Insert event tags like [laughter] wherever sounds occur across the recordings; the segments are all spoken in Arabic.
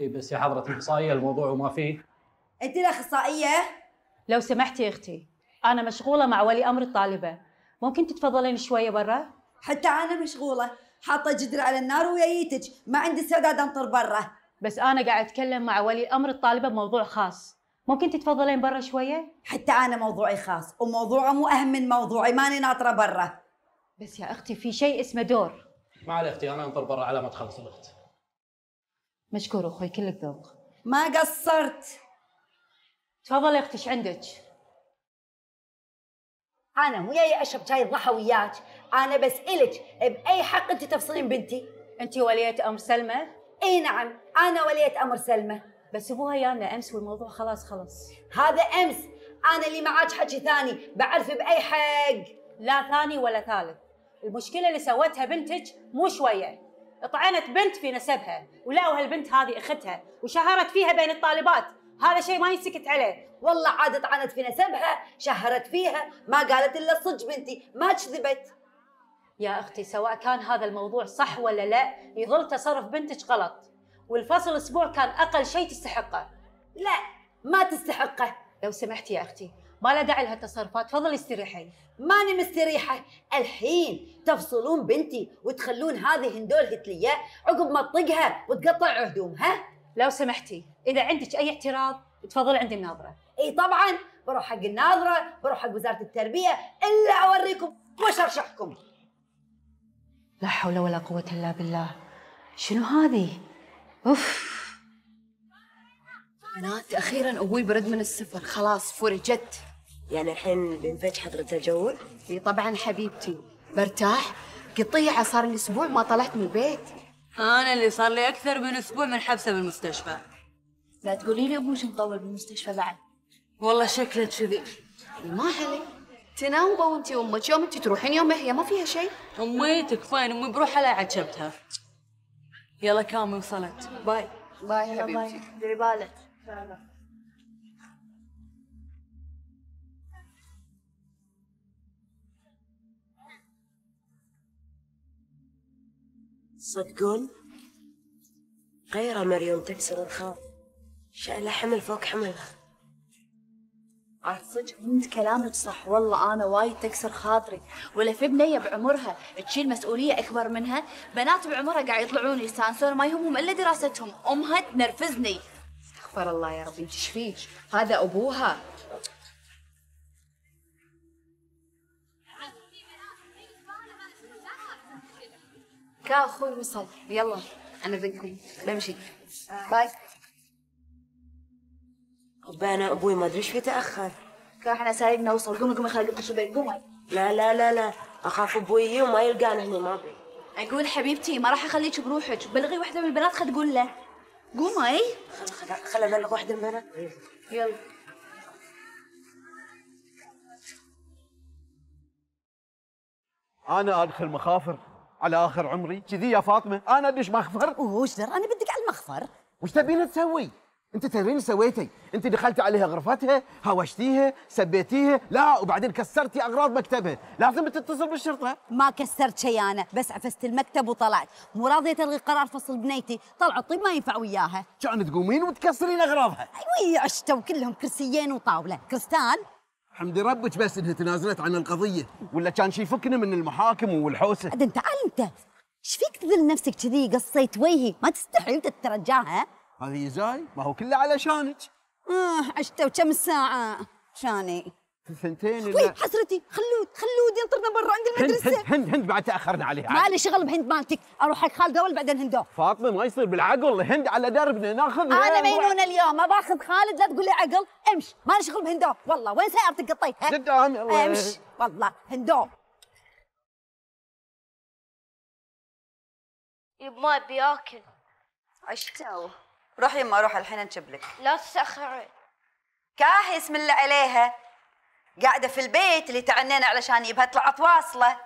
إي بس يا حضرة الأخصائية الموضوع وما فيه. انت الأخصائية؟ لو سمحتي يا أختي أنا مشغولة مع ولي أمر الطالبة. ممكن تتفضلين شوية برا؟ حتى أنا مشغولة حاطة جدر على النار ويايتك. ما عندي استعداد أنطر برا. بس أنا قاعد أتكلم مع ولي أمر الطالبة بموضوع خاص. ممكن تتفضلين برا شوية؟ حتى أنا موضوعي خاص وموضوعه مو أهم من موضوعي. ماني ناطرة برا. بس يا أختي في شيء اسمه دور. ما عليه أختي أنا أنطر برا على ما تخلص الاخت مشكور أخوي كلك ذوق ما قصرت. تفضلي يا أختي إيش عندك؟ أنا مو جاي أشرب شاي الضحى وياك. أنا بسالك بأي حق أنت تفصلين بنتي؟ أنت ولية أمر سلمى؟ إي نعم أنا ولية أمر سلمى. بس أبوها يانا أمس والموضوع خلاص خلص. هذا أمس. أنا اللي معاك حكي ثاني بعرف بأي حق. لا ثاني ولا ثالث. المشكلة اللي سوتها بنتك مو شوية. طعنت بنت في نسبها ولقوا هالبنت هذه أختها وشهرت فيها بين الطالبات. هذا شيء ما ينسكت عليه. والله عاد طعنت في نسبها شهرت فيها ما قالت إلا الصج بنتي ما كذبت. يا أختي سواء كان هذا الموضوع صح ولا لا يظل تصرف بنتك غلط. والفصل أسبوع كان أقل شيء تستحقه. لا ما تستحقه. لو سمحتي يا أختي ما له داعي لهالتصرفات. تفضلي استريحي ماني مستريحه الحين تفصلون بنتي وتخلون هذه هندول هتلية عقب ما تطقها وتقطع هدومها لو سمحتي إذا عندك أي اعتراض تفضلي عندي مناظره إي طبعا بروح حق الناظرة بروح حق وزارة التربية إلا أوريكم وأشرشحكم. لا حول ولا قوة إلا بالله. شنو هذه؟ أوف. بنات أخيرا أبوي برد من السفر. خلاص فرجت. يعني الحين بنفج حضرة الجول إي طبعا حبيبتي. برتاح. قطيعة صار لي أسبوع ما طلعت من البيت. أنا اللي صار لي أكثر من أسبوع من حبسة بالمستشفى. لا تقولي لي ابوش مطول بالمستشفى بعد؟ والله شكله كذي. ما علي تناوبة وانتي وأمك. يوم انتي تروحين يوم هي. ما فيها شيء. أمي تكفين. أمي بروحها لا عجبتها. يلا كامي وصلت. باي. باي حبيبتي. ديري بالك. صدقون؟ غير مريم تكسر الخاطر شايلة حمل فوق حمل عاد صدق انت كلامك صح. والله أنا وايد تكسر خاطري. ولا في بنية بعمرها تشيل مسؤولية اكبر منها؟ بنات بعمرها قاعد يطلعون يستانسون ما يهمهم إلا دراستهم. امها تنرفزني استغفر الله يا ربي انت إيش فيك؟ هذا أبوها. كا أخوي وصل يلا أنا ذقكم بمشي. باي. أنا أبوي ما أدري إيش في تأخر. كا إحنا سايق نوصل قومي قومي خليك تخش البيت. قومي لا لا لا لا. أخاف أبوي يجي وما يلقانا هنا ما ابي أقول حبيبتي ما راح أخليك بروحك. بلغي واحدة من البنات خل تقول له قومي خل خل خل ابلغ واحدة من البنات يلا. أنا أدخل مخافر على آخر عمري. كذي يا فاطمة. أنا أدش مخفر. وش در أنا بدك على المخفر. وش تبين تسوي؟ انت تدرين سويتي؟ انت دخلتي عليها غرفتها هوشتيها سبيتيها لا وبعدين كسرتي أغراض مكتبها. لازم تتصل بالشرطة. ما كسرت شيء أنا بس عفست المكتب وطلعت. مو راضية تلغي قرار فصل بنيتي. طلع الطيب ما ينفع وياها. كأن تقومين وتكسرين أغراضها. وي عشتوا كلهم كرسيين وطاولة. كريستال؟ حمدي ربك بس إنها تنازلت عن القضية. ولا كان شي يفكنا من المحاكم والحوسة؟ انت تعال أنت. إيش فيك تذل نفسك كذي؟ قصيت وجهي. ما تستحي وانت تترجاها هذه زاي؟ ما هو كله علشانك آه عشتوا كم ساعة شاني. في الثنتين وي اللي حسرتي خلود خلود ينطرنا برا عند هند المدرسة. هند هند هند بعد تأخرنا عليها. ما لي شغل بهند مالتك أروح حق خالد اول بعدين هندو. فاطمة ما يصير بالعقل هند على دربنا ناخذ أنا مينونه اليوم ما باخذ خالد لا تقول لي عقل امش ما لي شغل بهندو. والله وين سيارتك قطيتها؟ قدام يلا امش والله هندو. يب ما ابي اكل عشتوا روح يما روح الحين نشب لك لا تتاخرين كاهي اسم الله عليها. قاعدة في البيت اللي تعنينا علشان يبها طلعت واصله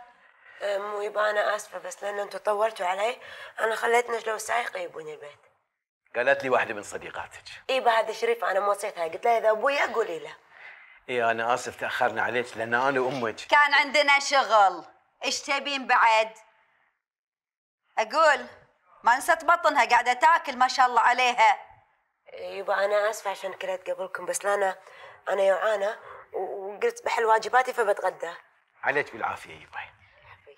مو يبقى أنا آسفة بس لأن أنتم طورتوا علي. أنا خليت نجله وسايق يجيبوني البيت. قالت لي واحدة من صديقاتك. اي هذا شريف أنا موصيتها قلت لها إذا ابويا قولي له. إي أنا آسف تأخرنا عليك لأن أنا وأمك. كان عندنا شغل. إيش تبين بعد؟ أقول. ما نسيت بطنها قاعدة تاكل ما شاء الله عليها. يبا أنا آسفة عشان كلت قبلكم بس لا أنا جوعانه وقلت بحل واجباتي فبتغدى. عليك بالعافية يبا.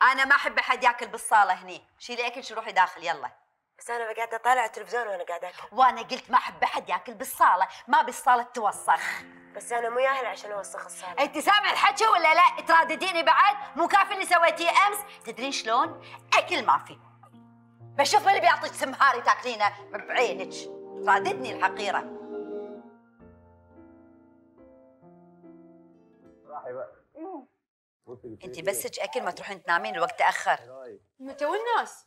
أنا ما أحب أحد ياكل بالصالة هني. شيلي أكل شو روحي داخل يلا. بس أنا قاعدة أطالع التلفزيون وأنا قاعدة أكل. وأنا قلت ما أحب أحد ياكل بالصالة ما بالصالة توسخ. بس أنا مو ياهل عشان أوسخ الصالة. أنت سامع الحكي ولا لا؟ ترادديني بعد؟ مو كافي اللي سويتيه أمس؟ تدرين شلون؟ أكل ما في. بشوف من اللي بيعطيك سمهاري تاكلينه بعينك. تراددني الحقيرة. انت بسك أكل ما تروحين تنامين الوقت تأخر. متى والناس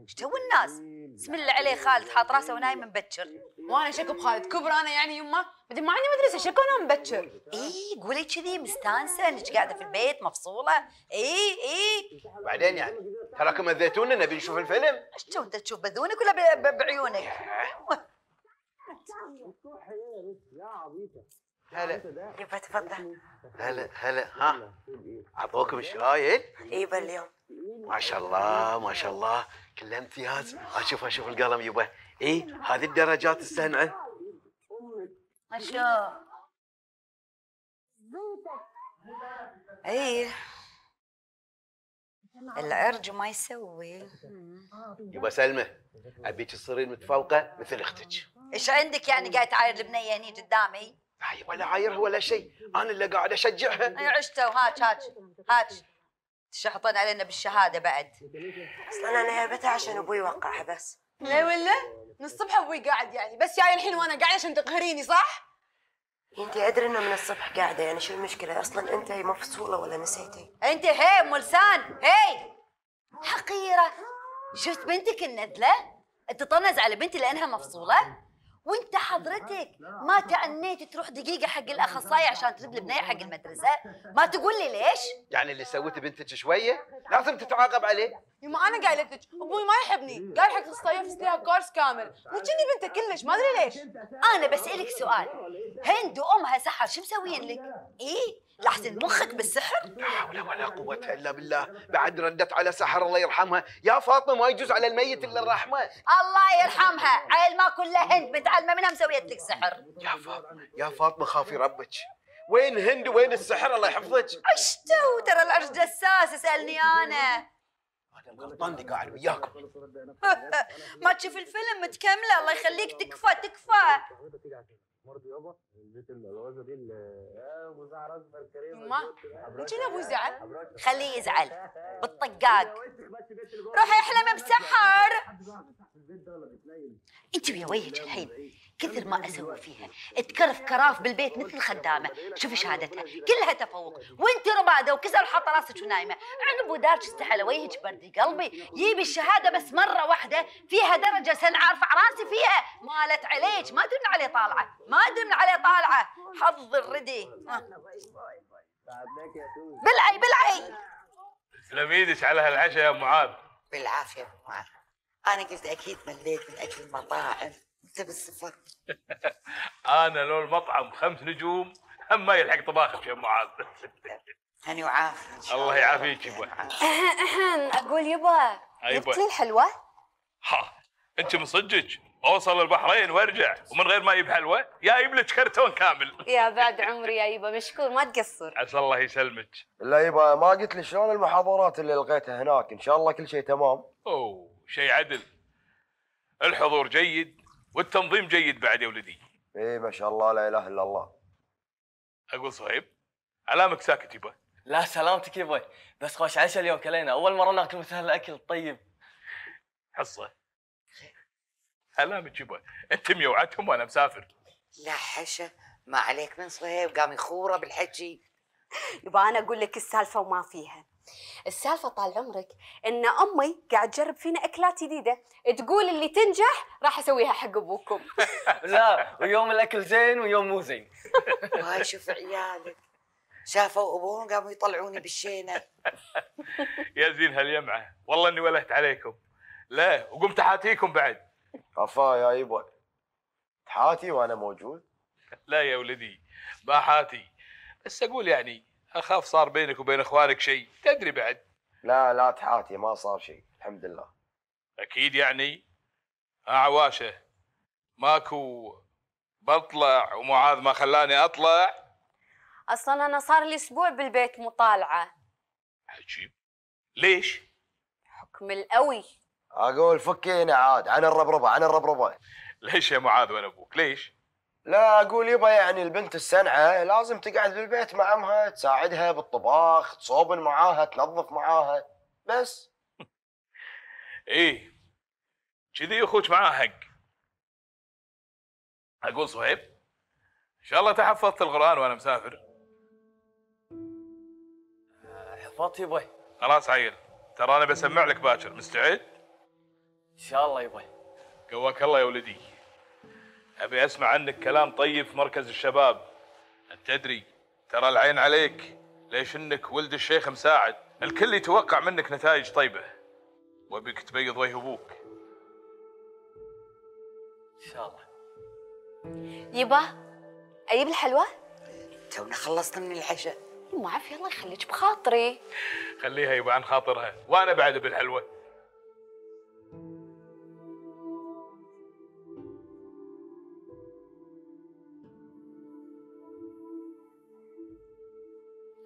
إيش تو الناس؟ بسم الله عليه خالد حاط راسه ونايم مبكر وأنا شكو بخالد كبر أنا يعني يمه بعدين ما عندي مدرسة شكو انام مبكر اي قولي كذي مستانسة إنك قاعدة في البيت مفصولة. اي اي بعدين يعني. تراكم اذيتونا نبي نشوف الفيلم. إيش تو انت تشوف بذونك ولا بعيونك؟ هلا. يبا تفضل هلا هلا. ها اعطوكم الشاي يبا اليوم. ما شاء الله ما شاء الله. كلها امتياز. أشوف أشوف القلم يبا. اي هذه الدرجات السنعة. أشوف اي العرج ما يسوي. يبا سلمى ابيك تصيرين متفوقة مثل أختك. إيش عندك يعني قاعد تعاير البنيه هني قدامي؟ لا يبا لا عايرها ولا شيء. أنا اللي قاعد أشجعها. اي عشته وهاك هاك هاك تشحطون علينا بالشهادة بعد؟ أصلا أنا جايبتها عشان أبوي يوقعها بس. لا ولا؟ من الصبح أبوي قاعد يعني. بس جاي الحين وأنا قاعدة عشان تقهريني صح؟ انت ادري انه من الصبح قاعدة يعني شو المشكلة؟ أصلا أنت مفصولة ولا نسيتي؟ أنت هي أم لسان هي! حقيرة! شفت بنتك النذلة؟ انت طنز على بنتي لأنها مفصولة؟ وانت حضرتك ما تأنيت تروح دقيقة حق الاخصائي عشان تجيب البنيه حق المدرسة؟ ما تقول لي ليش؟ يعني اللي سويته بنتك شوية؟ لازم تتعاقب عليه. يما أنا قايلة لك أبوي ما يحبني. قال حق الصيف لها كورس كامل. مو كني بنته كلش ما أدري ليش. أنا بسألك سؤال. هند وامها سحر شو مسوين لك؟ إيه؟ لحسن مخك بالسحر؟ لا حول ولا قوة إلا بالله. بعد ردت على سحر الله يرحمها. يا فاطمة ما يجوز على الميت إلا الرحمة. الله يرحمها. عيل ما كلها هند متعلمه منها مسويت لك سحر. يا فاطمة يا فاطمة خافي ربك. وين هند وين السحر؟ الله يحفظك. عشتوا ترى العرش دساس اسألني أنا. أنا غلطان اللي قاعد وياكم. [laughs] ما تشوف الفيلم متكمله الله يخليك تكفى تكفى. يما كنا أبوي زعل؟ خليه يزعل. [laughs] بالطقاق. روحي احلمي بسحر. أنت ويا وجهك الحين. كثر ما أسوي فيها. تكرف كراف بالبيت مثل الخدامة. شوفي شهادتها. كلها تفوق. وانت رباده وكسر حاطه راسك ونايمه عنب ودارك استحلى وجهك برد قلبي. جيبي الشهادة بس مرة واحدة. فيها درجة سن عارفه راسي فيها. مالت عليك. ما تدري عليه طالعة. ما تدري عليه طالعة. حظ الردي. بلعي بلعي تسلم إيدك على هالعشاء يا أم معاذ بالعافية أبو معاذ أنا قلت أكيد مليت من أكل المطاعم. أنت بالصفر [laughs] أنا لو المطعم خمس نجوم هم ما يلحق طباخك يا أم معاذ [laughs] هني شاء الله يعافيك يبا أقول يبا أيوة. لي الحلوه ها أنت من صدقك اوصل البحرين وارجع ومن غير ما يجيب حلوة جايب لك كرتون كامل. [laughs] يا بعد عمري يا يبا مشكور ما تقصر. عسى الله يسلمك. لا يبا ما قلت لي شلون المحاضرات اللي لقيتها هناك؟ إن شاء الله كل شيء تمام. أوه شيء عدل. الحضور جيد والتنظيم جيد بعد يا ولدي. اي ما شاء الله لا إله إلا الله. أقول صهيب علامك ساكت يبا. لا سلامتك يبا بس خوش عشاء اليوم كلينا. أول مرة ناكل مثل هالاكل الطيب حصة. علامك يبا انت ميوعتهم وأنا مسافر. لا حشا ما عليك من صهيب قام يخوره بالحكي يبا أنا أقول لك السالفة وما فيها. السالفة طال عمرك إن أمي قاعد تجرب فينا أكلات جديدة. تقول اللي تنجح راح أسويها حق أبوكم. [laughs] لا ويوم الأكل زين ويوم مو زين. [laughs] وهاي شوف عيالك. شافوا أبوهم قاموا يطلعوني بالشينة. [laughs] يا زين هاليمعة. والله إني ولهت عليكم. لا وقمت أحاتيكم بعد. عفا يا يبا تحاتي وأنا موجود؟ لا يا ولدي ما حاتي. بس أقول يعني أخاف صار بينك وبين إخوانك شيء. تدري بعد. لا لا تحاتي ما صار شيء الحمد لله. أكيد يعني. ها عواشه ماكو بطلع ومعاذ ما خلاني أطلع. أصلا أنا صار لي أسبوع بالبيت مطالعة. عجيب. ليش؟ حكم القوي أقول فكينا عاد عن الربربة عن الربربة. ليش يا معاذ وأنا أبوك؟ ليش؟ لا أقول يبا يعني البنت السنعة لازم تقعد بالبيت مع امها تساعدها بالطباخ تصوبن معاها تنظف معاها بس. [laughs] إيه. كذي أخوك معاه حق. أقول صهيب إن شاء الله تحفظت القرآن وأنا مسافر. حفظت يبوي خلاص عيل ترى أنا بسمع لك باكر. مستعد؟ شاء الله يبوي قواك الله يا ولدي. أبي أسمع عنك كلام طيب في مركز الشباب. أنت تدري ترى العين عليك ليش إنك ولد الشيخ مساعد. الكل يتوقع منك نتائج طيبة. وأبيك تبيض وجه أبوك. إن شاء الله. يبا أجيب الحلوى؟ تونا خلصنا من العشاء. ما اعرف الله يخليك بخاطري. خليها يبقى عن خاطرها. وأنا بعد بالحلوه